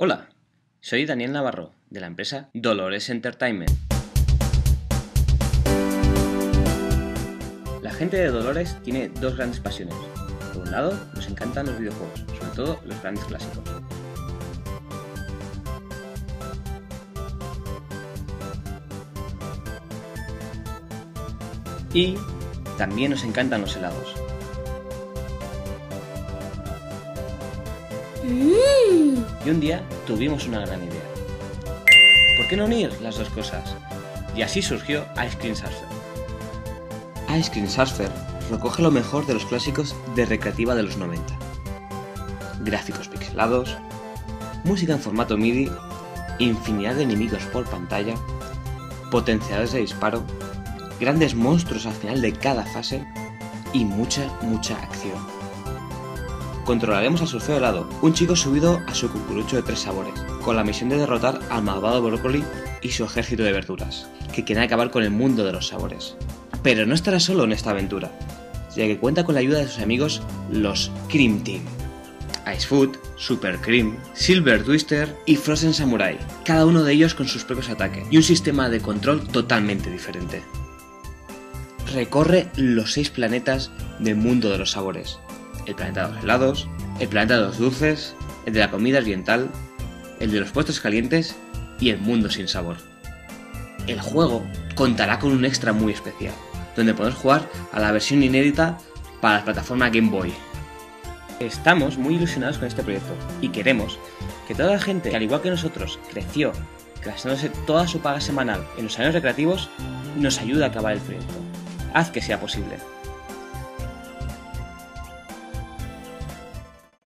Hola, soy Daniel Navarro, de la empresa Dolores Entertainment. La gente de Dolores tiene dos grandes pasiones. Por un lado, nos encantan los videojuegos, sobre todo los grandes clásicos. Y también nos encantan los helados. Y un día tuvimos una gran idea. ¿Por qué no unir las dos cosas? Y así surgió Ice Cream Surfer. Ice Cream Surfer recoge lo mejor de los clásicos de recreativa de los 90. Gráficos pixelados, música en formato MIDI, infinidad de enemigos por pantalla, potenciadores de disparo, grandes monstruos al final de cada fase y mucha, mucha acción controlaremos al surfeo helado, un chico subido a su cucurucho de tres sabores, con la misión de derrotar al malvado brócoli y su ejército de verduras, que quieren acabar con el mundo de los sabores. Pero no estará solo en esta aventura, ya que cuenta con la ayuda de sus amigos los Cream Team. Ice Food, Super Cream, Silver Twister y Frozen Samurai, cada uno de ellos con sus propios ataques y un sistema de control totalmente diferente. Recorre los seis planetas del mundo de los sabores, el planeta de los helados, el planeta de los dulces, el de la comida oriental, el de los puestos calientes y el mundo sin sabor. El juego contará con un extra muy especial, donde podemos jugar a la versión inédita para la plataforma Game Boy. Estamos muy ilusionados con este proyecto y queremos que toda la gente que al igual que nosotros creció gastándose toda su paga semanal en los años recreativos nos ayude a acabar el proyecto. Haz que sea posible.